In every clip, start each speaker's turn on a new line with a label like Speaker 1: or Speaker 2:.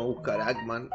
Speaker 1: o caralho, mano.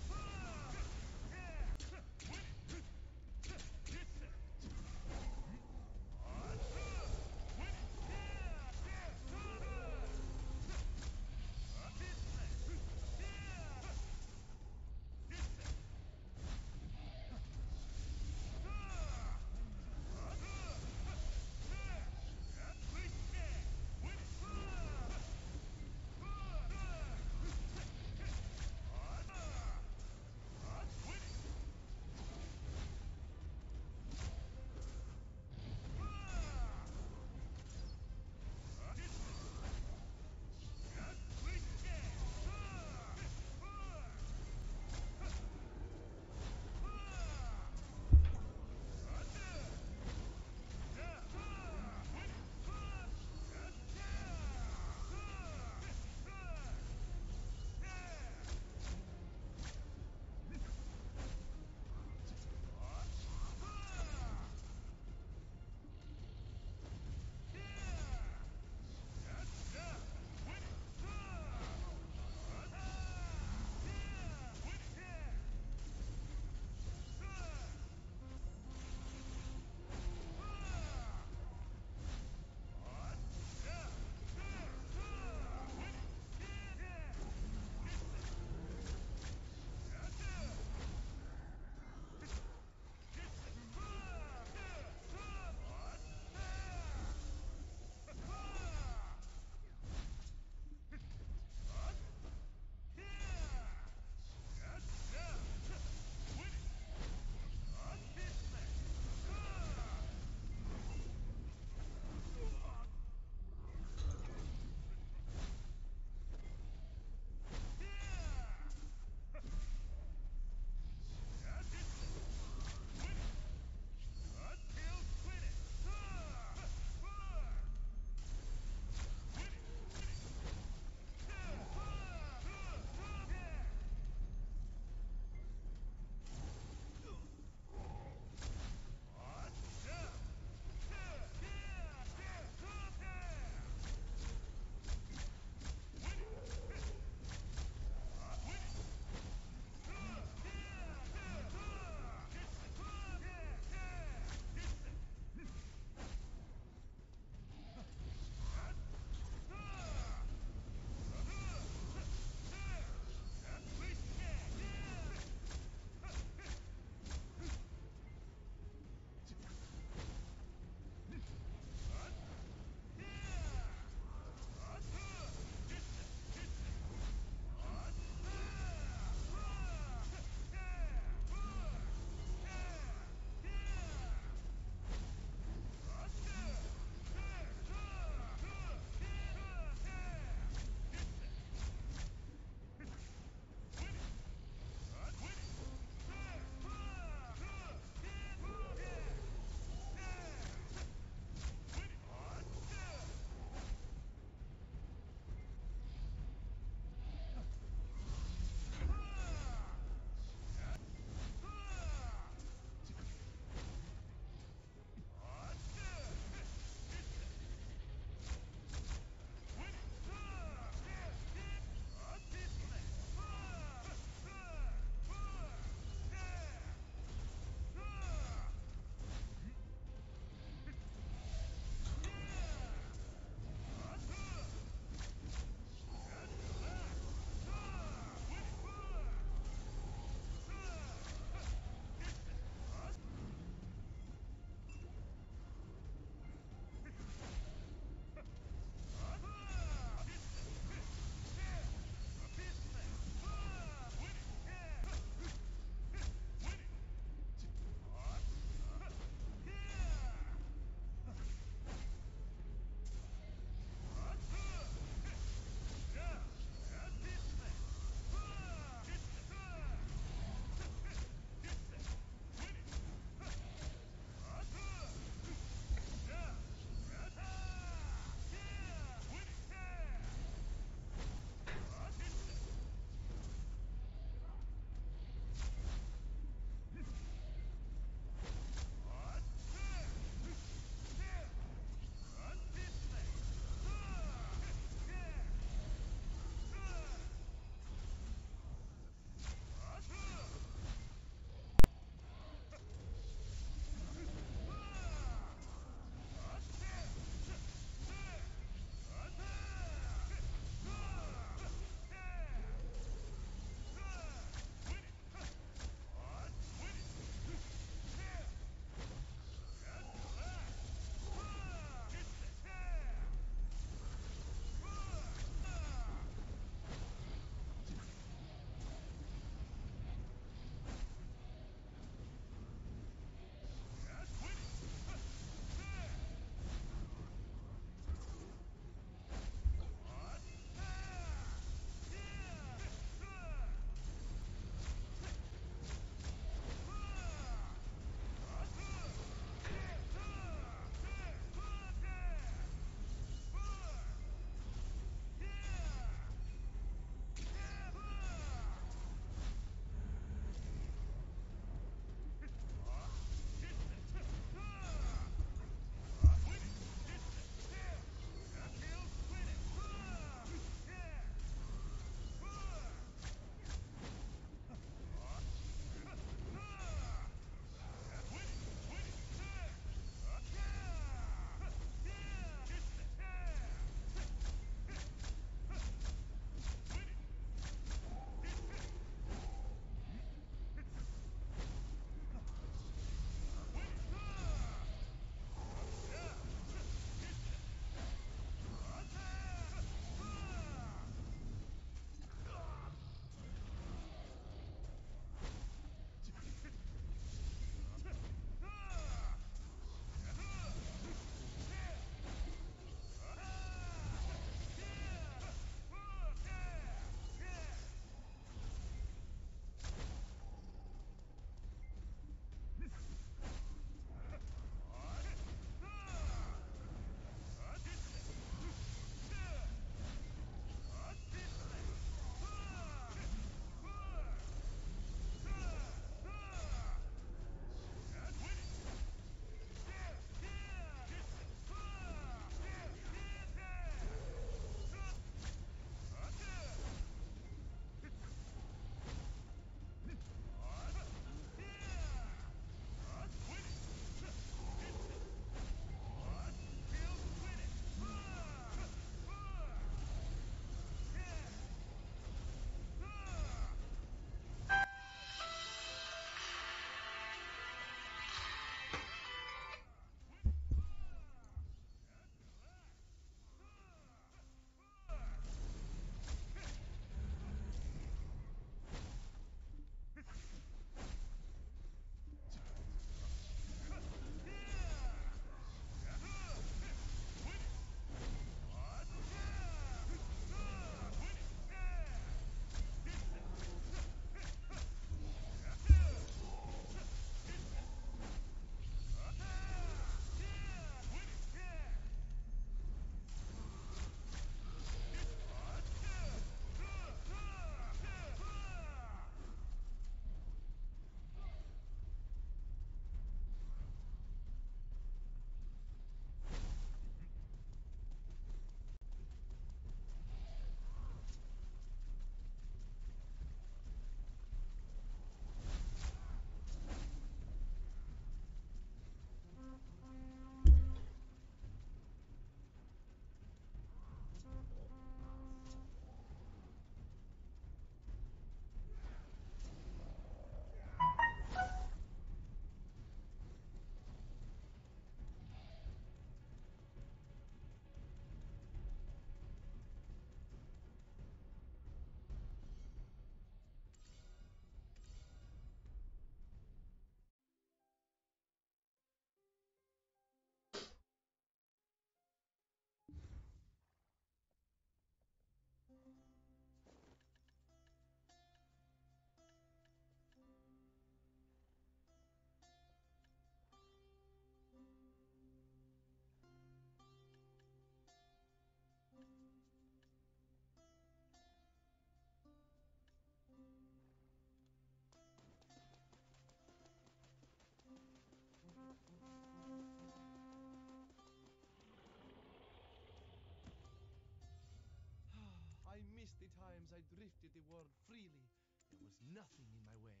Speaker 2: Times I drifted the world freely. There was nothing in my way.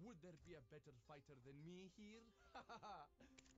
Speaker 2: Would there be a better fighter than me here?